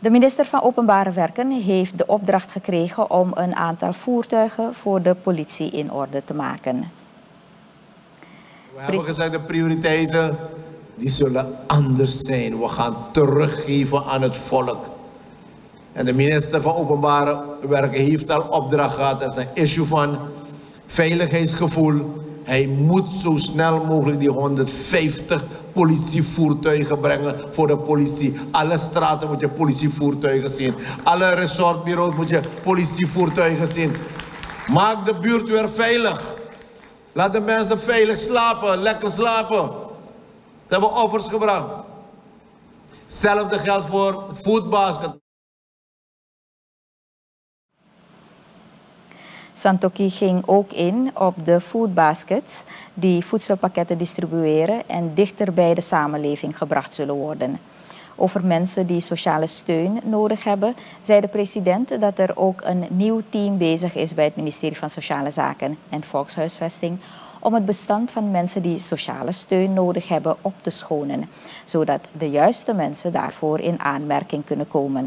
De minister van Openbare Werken heeft de opdracht gekregen om een aantal voertuigen voor de politie in orde te maken. We hebben gezegd de prioriteiten die zullen anders zijn. We gaan teruggeven aan het volk. En de minister van Openbare Werken heeft al opdracht gehad. Dat is een issue van veiligheidsgevoel. Hij moet zo snel mogelijk die 150 politievoertuigen brengen voor de politie. Alle straten moet je politievoertuigen zien. Alle resortbureaus moet je politievoertuigen zien. Maak de buurt weer veilig. Laat de mensen veilig slapen, lekker slapen. Ze hebben offers gebracht. Hetzelfde geldt voor foodbasket. Santoki ging ook in op de foodbaskets die voedselpakketten distribueren en dichter bij de samenleving gebracht zullen worden. Over mensen die sociale steun nodig hebben, zei de president dat er ook een nieuw team bezig is bij het ministerie van Sociale Zaken en Volkshuisvesting om het bestand van mensen die sociale steun nodig hebben op te schonen, zodat de juiste mensen daarvoor in aanmerking kunnen komen.